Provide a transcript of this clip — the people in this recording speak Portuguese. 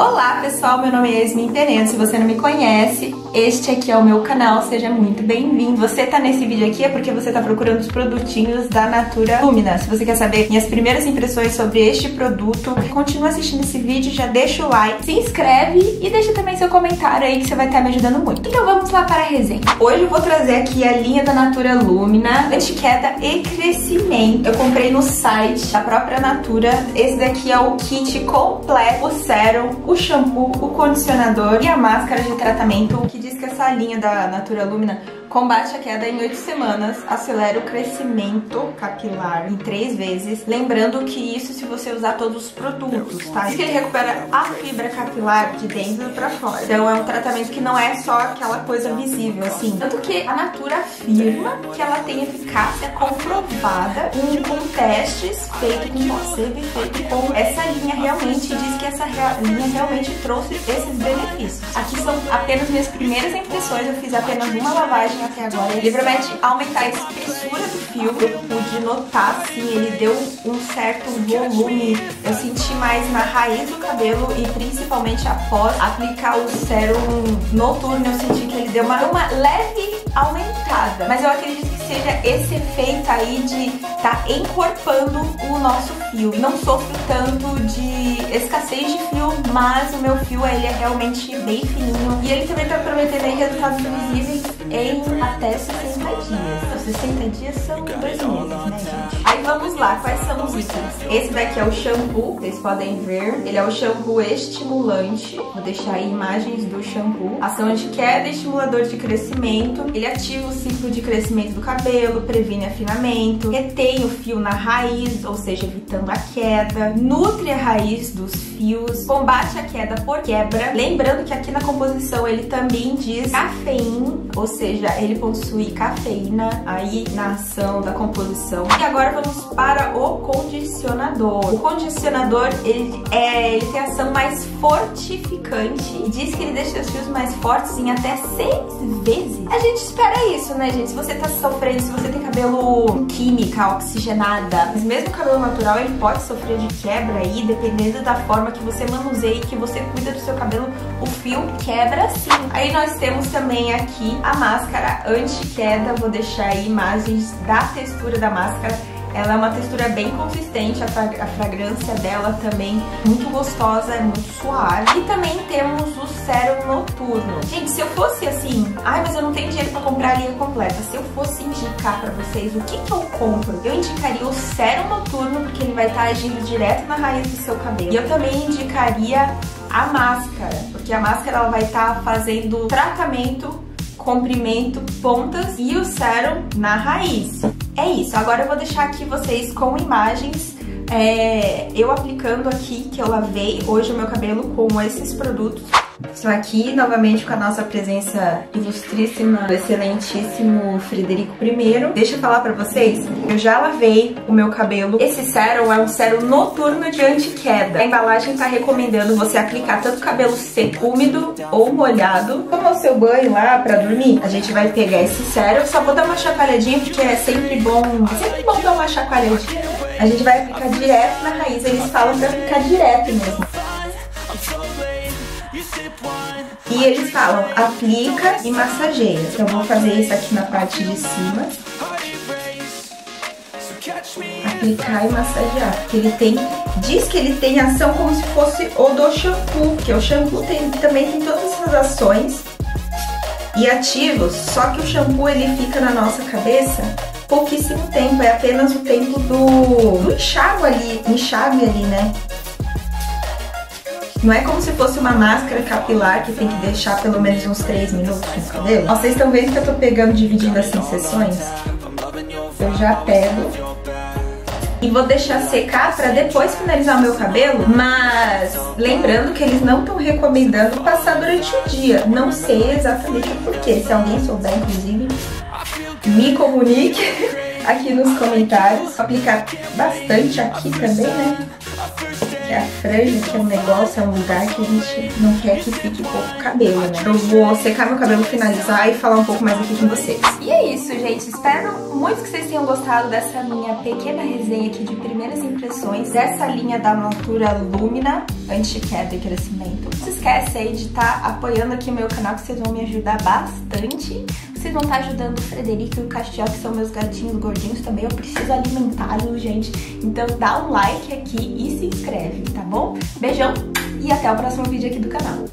Olá pessoal, meu nome é Yasmin Pereira, se você não me conhece, este aqui é o meu canal, seja muito bem-vindo. Você tá nesse vídeo aqui é porque você tá procurando os produtinhos da Natura Lumina. Se você quer saber minhas primeiras impressões sobre este produto, continua assistindo esse vídeo, já deixa o like, se inscreve e deixa também seu comentário aí que você vai estar me ajudando muito. Então vamos lá para a resenha. Hoje eu vou trazer aqui a linha da Natura Lumina, anti-queda e crescimento. Eu comprei no site da própria Natura, esse daqui é o kit completo, o sérum, o shampoo, o condicionador e a máscara de tratamento, que diz que essa linha da Natura Lumina Combate a queda em 8 semanas, acelera o crescimento capilar em 3 vezes. Lembrando que isso se você usar todos os produtos, tá? Diz que ele recupera a fibra capilar de dentro para fora. Então é um tratamento que não é só aquela coisa visível, assim. Tanto que a Natura afirma que ela tem eficácia comprovada com, testes feitos com placebo e feito com essa linha realmente. Diz que essa linha realmente trouxe esses benefícios. Aqui são apenas minhas primeiras impressões. Eu fiz apenas uma lavagem até agora. Ele promete aumentar a espessura do fio. Eu pude notar, assim, ele deu um certo volume. Eu senti mais na raiz do cabelo e principalmente após aplicar o sérum noturno, eu senti que ele deu uma, uma leve aumentada. Mas eu acredito que seja esse efeito aí de tá encorpando o nosso fio. Não sofro tanto de escassez de fio, mas o meu fio ele é realmente bem fininho. E ele também tá prometendo aí resultados visíveis em até 60 dias. 60 dias são dois meses, né, gente? Aí vamos lá, quais Esse daqui é o shampoo, vocês podem ver. Ele é o shampoo estimulante. Vou deixar aí imagens do shampoo. Ação anti-queda, estimulador de crescimento. Ele ativa o ciclo de crescimento do cabelo, previne afinamento, retém o fio na raiz, ou seja, evitando a queda, nutre a raiz dos fios, combate a queda por quebra. Lembrando que aqui na composição ele também diz cafeína, ou seja, ele possui cafeína aí na ação da composição. E agora vamos para o condicionador. O condicionador, ele, é, ele tem ação mais fortificante e diz que ele deixa os fios mais fortes em até seis vezes. A gente espera isso, né, gente? Se você tá sofrendo, se você tem cabelo química, oxigenada, mas mesmo cabelo natural, ele pode sofrer de quebra aí, dependendo da forma que você manuseia e que você cuida do seu cabelo, o fio quebra sim. Aí nós temos também aqui a máscara anti-queda, vou deixar aí imagens da textura da máscara ela é uma textura bem consistente, a, fragrância dela também muito gostosa, é muito suave. E também temos o sérum noturno. Gente, se eu fosse assim, ai, mas eu não tenho dinheiro pra comprar a linha completa. Se eu fosse indicar pra vocês o que que eu compro, eu indicaria o sérum noturno, porque ele vai estar tá agindo direto na raiz do seu cabelo. E eu também indicaria a máscara, porque a máscara ela vai estar tá fazendo tratamento comprimento, pontas e o sérum na raiz. É isso, agora eu vou deixar aqui vocês com imagens é, eu aplicando aqui, que eu lavei hoje o meu cabelo com esses produtos. Estou aqui novamente com a nossa presença ilustríssima excelentíssimo Frederico I. Deixa eu falar pra vocês, eu já lavei o meu cabelo. Esse sérum é um sérum noturno de anti-queda. A embalagem tá recomendando você aplicar tanto cabelo seco, úmido ou molhado. É o seu banho lá pra dormir, a gente vai pegar esse sérum. Só vou dar uma chacoalhadinha porque é sempre bom, é sempre bom dar uma chacoalhadinha. A gente vai aplicar direto na raiz, eles falam pra aplicar direto mesmo. E eles falam, aplica e massageia. Então, eu vou fazer isso aqui na parte de cima. Aplicar e massagear. Porque ele tem, diz que ele tem ação como se fosse o do shampoo. Porque o shampoo tem, também tem todas essas ações e ativos. Só que o shampoo, ele fica na nossa cabeça pouquíssimo tempo. É apenas o tempo do, do enxágue ali, enxágue ali, né? Não é como se fosse uma máscara capilar que tem que deixar pelo menos uns 3 minutos no cabelo. Ó, vocês estão vendo que eu tô pegando dividindo assim sessões? Eu já pego e vou deixar secar para depois finalizar o meu cabelo, mas lembrando que eles não estão recomendando passar durante o dia. Não sei exatamente o porquê, se alguém souber, inclusive, me comunique aqui nos comentários. Vou aplicar bastante aqui também, né? Que a franja que é um negócio, é um lugar que a gente não quer que fique pouco cabelo, né? Eu vou secar meu cabelo, finalizar e falar um pouco mais aqui com vocês. E é isso, gente. Espero muito que vocês tenham gostado dessa minha pequena resenha aqui de primeiras impressões dessa linha da Natura Lumina anti-queda e crescimento. Não se esquece aí de estar tá apoiando aqui o meu canal, que vocês vão me ajudar bastante. Vocês vão estar ajudando o Frederico e o Castiel, que são meus gatinhos gordinhos também. Eu preciso alimentá-los, gente. Então dá um like aqui e se inscreve, tá bom? Beijão e até o próximo vídeo aqui do canal.